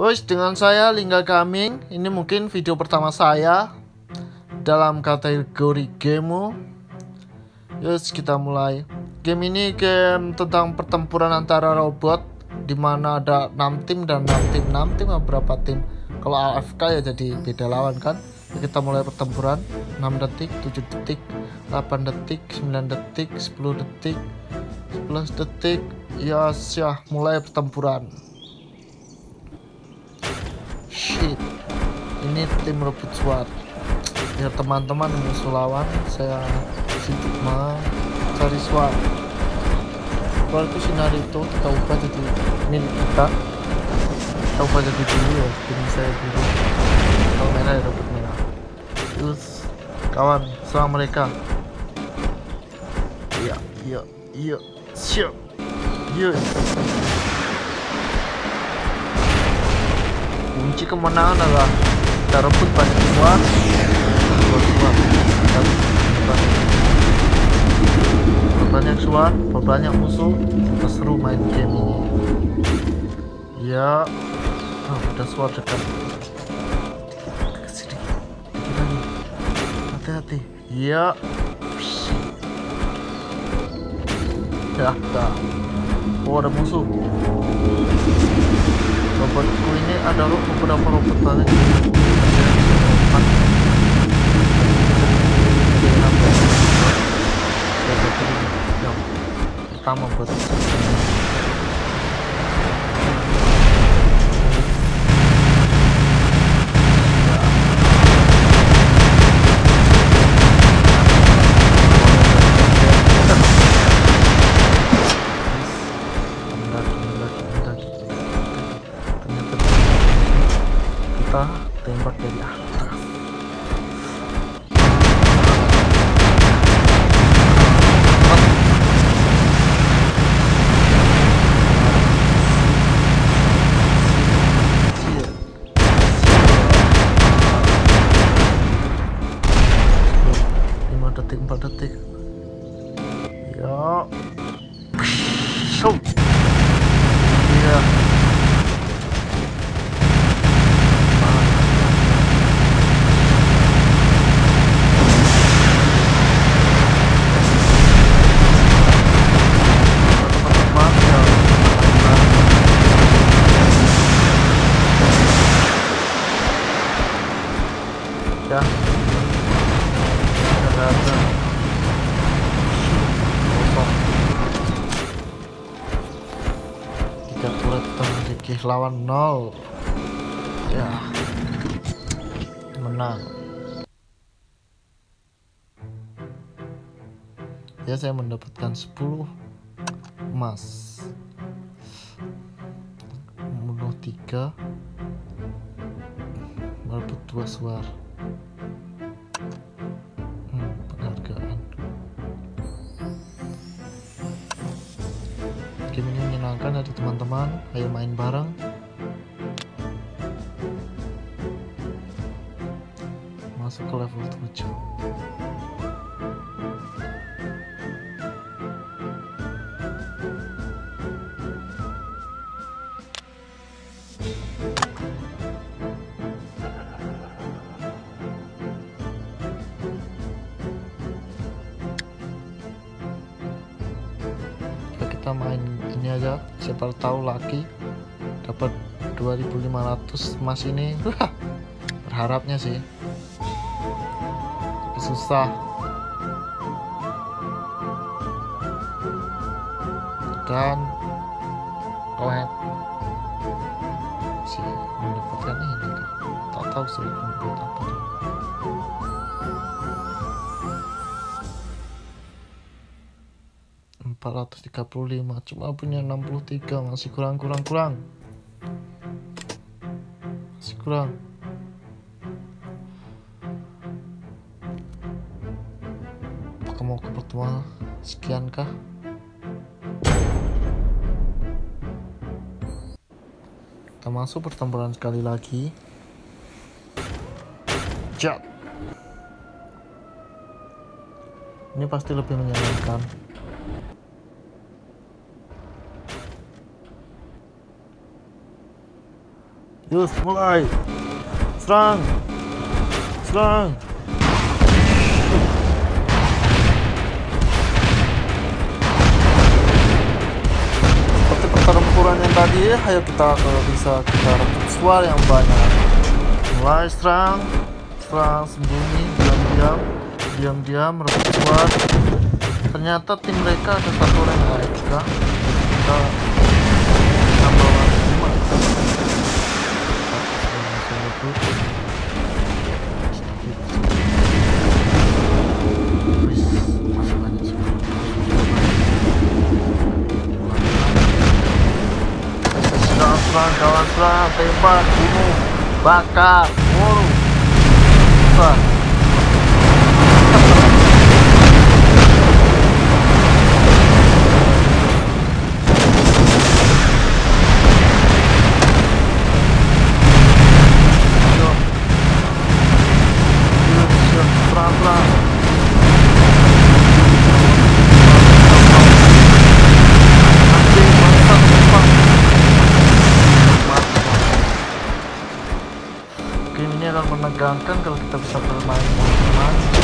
Wes dengan saya Lingga Gaming. Ini mungkin video pertama saya dalam kategori game. Yes, kita mulai. Game ini game tentang pertempuran antara robot di mana ada 6 tim dan 6 tim 6 tim berapa tim kalau AFK ya jadi beda lawan kan kita mulai pertempuran 6 detik 7 detik 8 detik 9 detik 10 detik 11 detik ya syah mulai pertempuran ini tim rebut SWAT ya teman-teman musuh lawan saya sibuk mencari SWAT kalau itu sinar itu kita ubah jadi milik kita. Kita ubah jadi biru ya tim saya biru kalau merah ya rebut merah. Terus kawan serang mereka. Iya iya iya. Siap. Yes kunci kemenangan adalah kita rebut banyak suara banyak. Suara banyak musuh. Seru main game ini. Ya. Oh, ada suara dekat. Ke sini nih hati-hati. Ya. Ya dah. Oh ada musuh robotku ini ada beberapa robot banget. Pertama buat kita tembak dari atas. Detik ya ya kosong tiga turret lawan nol. Ya. Menang. Ya saya mendapatkan 10 emas. Membunuh tiga. Merebut dua suara menyenangkan dari teman-teman. Ayo main bareng. Masuk ke level 7. Siapa tahu lagi dapat 2500 emas ini. Berharapnya sih. Tapi susah. Dan kohet sih mendapatkan ini tak tahu sih mendapat apa tuh. empat ratus tiga puluh lima cuma punya enam puluh tiga masih kurang kurang kurang. Masih kurang. Apakah mau ke pertemuan? Sekian kah kita masuk pertempuran sekali lagi. Jat. Ini pasti lebih menyenangkan Yus, mulai. Serang. Serang. Seperti pertempuran yang tadi, ayo kita kalau bisa kita rebut suara yang banyak. Mulai serang. Serang sembunyi, diam-diam. Diam-diam rebut suara. Ternyata tim mereka ada satu orang yang AFK. Kita tambah lima. Serang, serang, kawan serang, tembak, bakar, bunuh. Siap. Siap, siap, serang, serang. Anjing, bangsat, sumpah. Mati, Bang. Game ini akan menegangkan kalau kita bisa bermain teman-teman.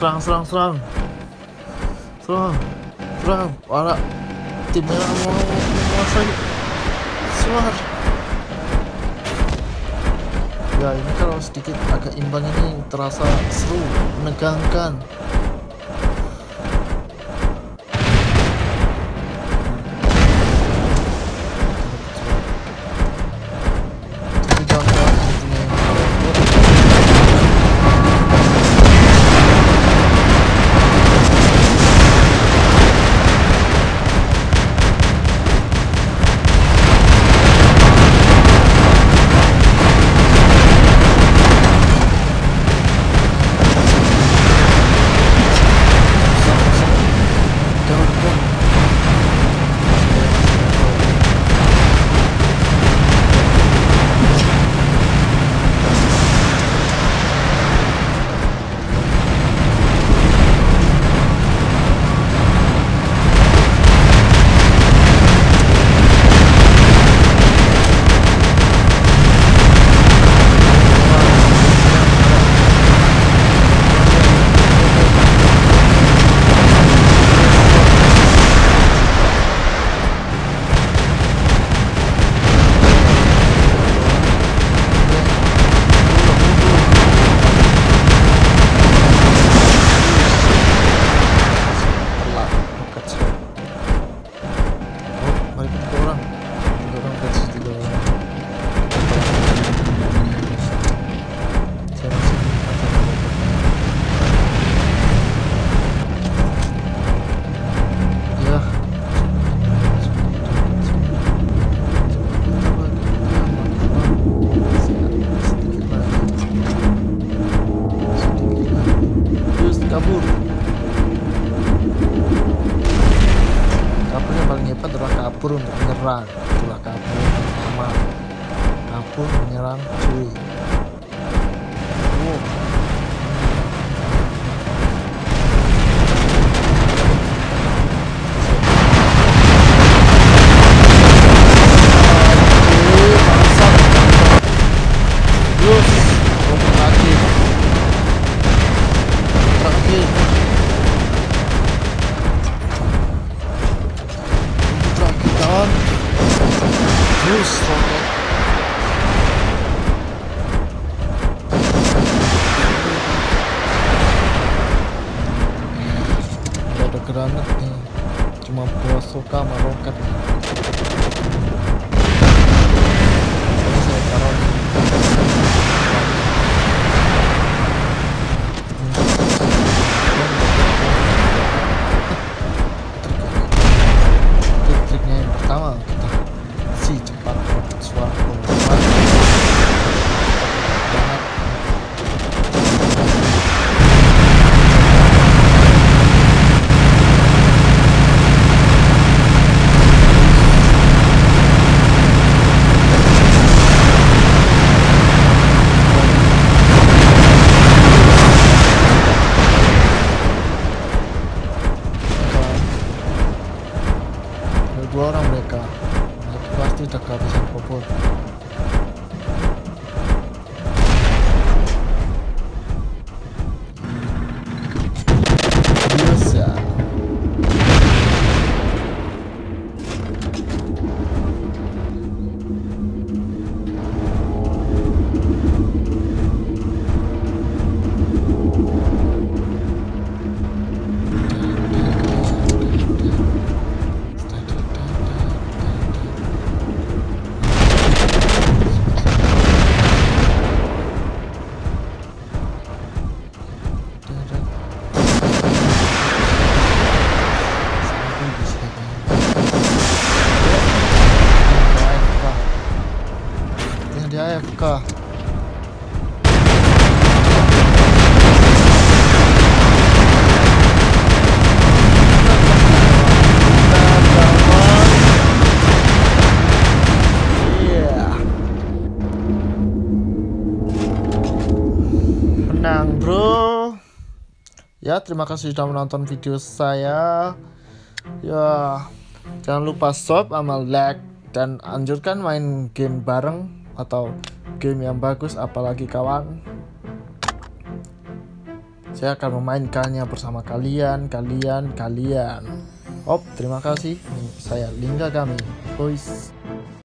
Serang serang serang. Serang serang. Para tim merah mau menguasai. Suar ya ini kalau sedikit agak imbang ini terasa seru menegangkan Menang bro. Ya terima kasih sudah menonton video saya. Ya jangan lupa sub sama like dan anjurkan main game bareng atau game yang bagus apalagi kawan. Saya akan memainkannya bersama kalian kalian kalian. Op terima kasih. Saya Lingga kami. Boys